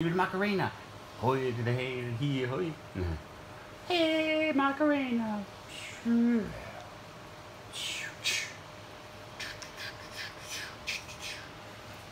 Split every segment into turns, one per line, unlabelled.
David Macarena. Hoy to the hey, he, hoy. Mm-hmm. Hey, Macarena. Do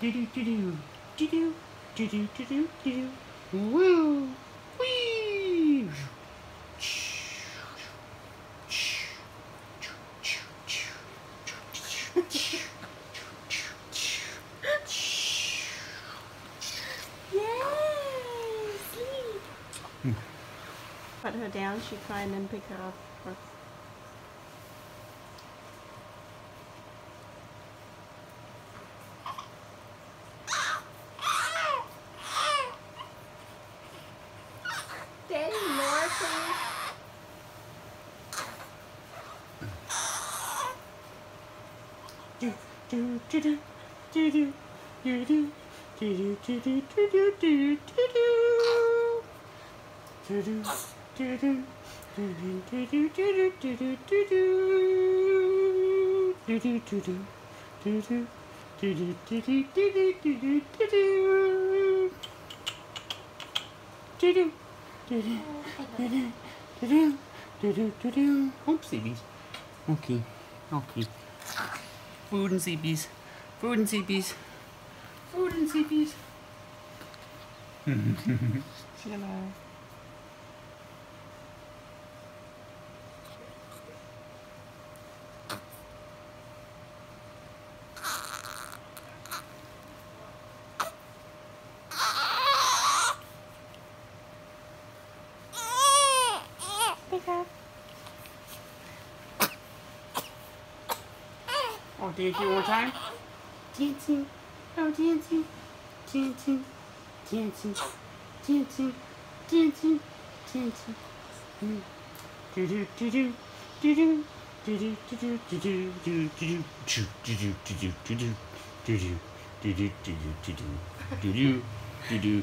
do do do do do do do do do do woo
Sleep. Put her down, she cried, and then pick her up. first. Daddy, more please.
do do do do do do do do do do do do do do do Oops, CBs. Okay, okay. Food and CBs. Food and CBs. Food and CBs.
Hello. Pick.
Oh, dance you one more time? Dancing. Oh, dancing. Dancing. Dancing. Dancing. Dancing. Dancing. Do do do do do do do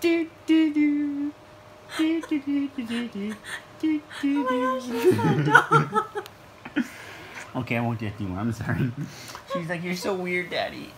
do do do do do do do do do do do do Okay, I won't do it anymore. I'm sorry. She's like, you're so weird, Daddy.